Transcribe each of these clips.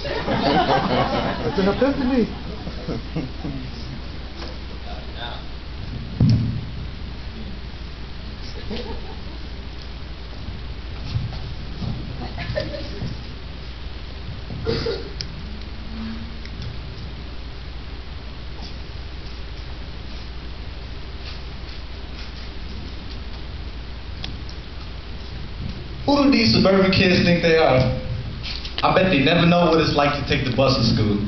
It's an epiphany. Who do these suburban kids think they are? I bet they never know what it's like to take the bus to school.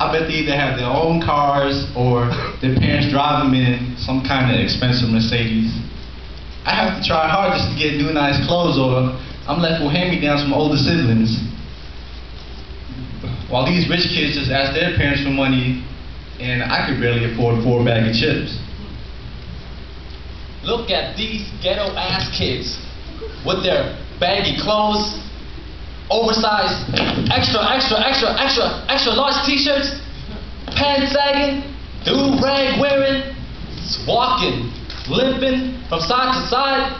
I bet they either have their own cars or their parents drive them in some kind of expensive Mercedes. I have to try hard just to get new nice clothes or I'm left with hand-me-downs from older siblings. While these rich kids just ask their parents for money and I could barely afford four bag of chips. Look at these ghetto ass kids with their baggy clothes, oversized, extra, extra, extra, extra, extra large t-shirts, pants sagging, do rag wearing, walking, limping from side to side.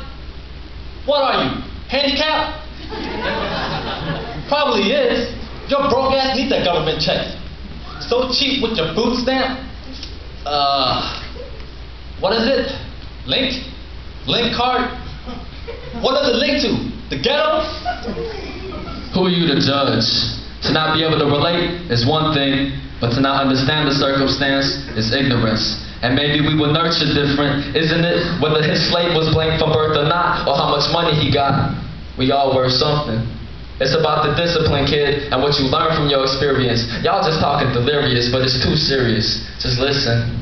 What are you, handicapped? Probably is. Your broke ass needs that government check. So cheap with your food stamp. Uh, what is it? Link? Link card? What does it link to? The ghetto? Who are you to judge? To not be able to relate is one thing, but to not understand the circumstance is ignorance. And maybe we were nurtured different, isn't it? Whether his slave was blamed from birth or not, or how much money he got, we all worth something. It's about the discipline, kid, and what you learn from your experience. Y'all just talking delirious, but it's too serious. Just listen.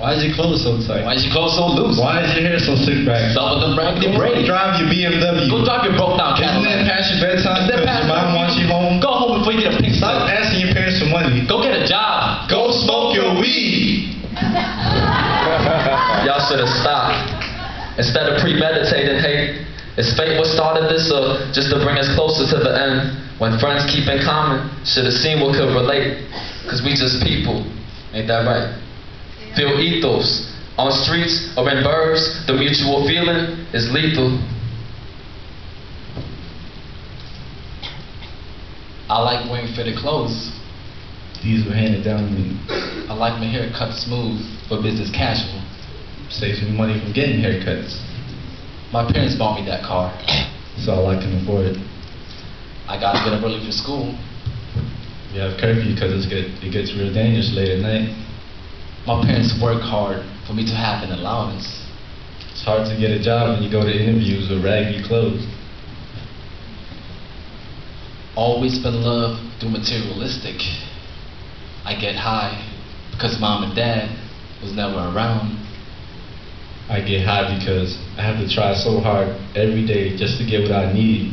Why is your clothes so tight? Why is your clothes so loose? Why is your hair so slick back? Some of them raggedy Go drive your BMW. Go drive your broke down Isn't Cadillac. that past your bedtime? Instead of premeditating hate, is fate what started this or just to bring us closer to the end? When friends keep in common, should have seen what could relate. Cause we just people. Ain't that right? Feel ethos. On streets or in burbs, the mutual feeling is lethal. I like wearing fitted clothes. These were handed down to me. I like my hair cut smooth for business casual. Saves me money from getting haircuts. My parents bought me that car. So I can afford. it. I gotta get up early for school. We have curfew because it's get, it gets real dangerous late at night. My parents work hard for me to have an allowance. It's hard to get a job when you go to interviews with raggedy clothes. Always been loved through materialistic. I get high because mom and dad was never around. I get high because I have to try so hard every day just to get what I need.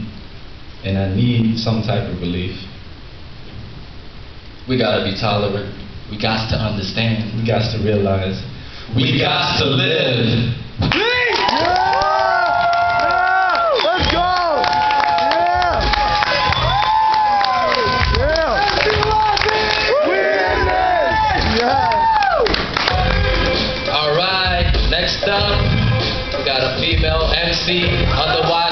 And I need some type of relief. We gotta be tolerant. We got to understand. We got to realize We got to live. see otherwise.